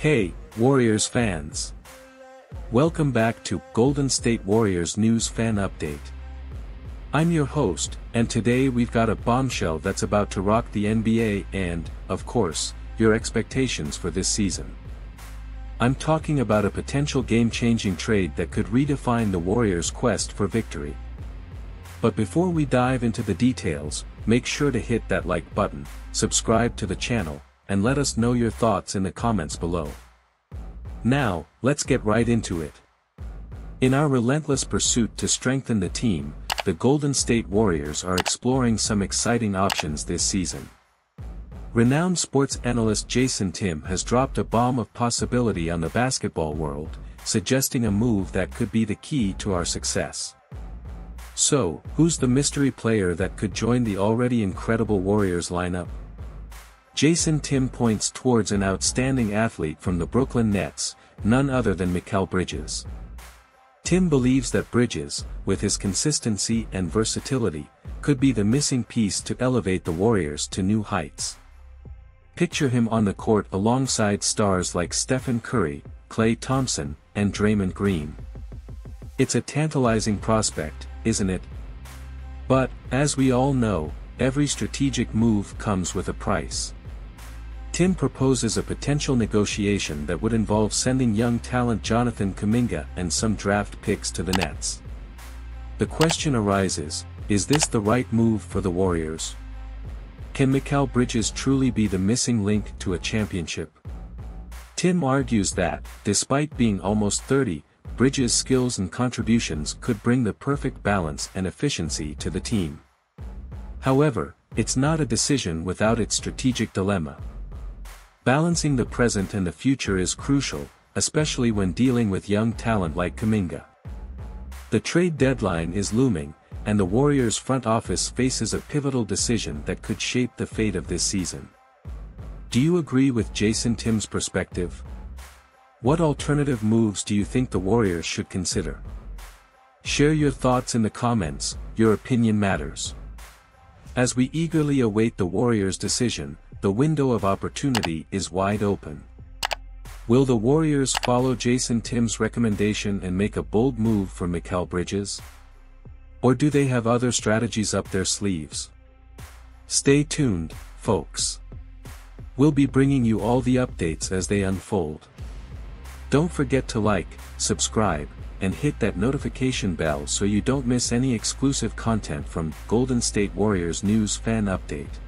Hey, Warriors fans! Welcome back to Golden State Warriors News Fan Update. I'm your host, and today we've got a bombshell that's about to rock the NBA and, of course, your expectations for this season. I'm talking about a potential game-changing trade that could redefine the Warriors' quest for victory. But before we dive into the details, make sure to hit that like button, subscribe to the channel, and let us know your thoughts in the comments below. Now, let's get right into it. In our relentless pursuit to strengthen the team, the Golden State Warriors are exploring some exciting options this season. Renowned sports analyst Jason Tim has dropped a bomb of possibility on the basketball world, suggesting a move that could be the key to our success. So, who's the mystery player that could join the already incredible Warriors lineup? Jason Tim points towards an outstanding athlete from the Brooklyn Nets, none other than Mikal Bridges. Tim believes that Bridges, with his consistency and versatility, could be the missing piece to elevate the Warriors to new heights. Picture him on the court alongside stars like Stephen Curry, Klay Thompson, and Draymond Green. It's a tantalizing prospect, isn't it? But, as we all know, every strategic move comes with a price. Timm proposes a potential negotiation that would involve sending young talent Jonathan Kuminga and some draft picks to the Nets. The question arises, is this the right move for the Warriors? Can Mikal Bridges truly be the missing link to a championship? Tim argues that, despite being almost 30, Bridges' skills and contributions could bring the perfect balance and efficiency to the team. However, it's not a decision without its strategic dilemma. Balancing the present and the future is crucial, especially when dealing with young talent like Kuminga. The trade deadline is looming, and the Warriors front office faces a pivotal decision that could shape the fate of this season. Do you agree with Jason Tim's perspective? What alternative moves do you think the Warriors should consider? Share your thoughts in the comments, your opinion matters. As we eagerly await the Warriors' decision, the window of opportunity is wide open. Will the Warriors follow Jason Tim's recommendation and make a bold move for Mikal Bridges? Or do they have other strategies up their sleeves? Stay tuned, folks. We'll be bringing you all the updates as they unfold. Don't forget to like, subscribe, and hit that notification bell so you don't miss any exclusive content from Golden State Warriors News Fan Update.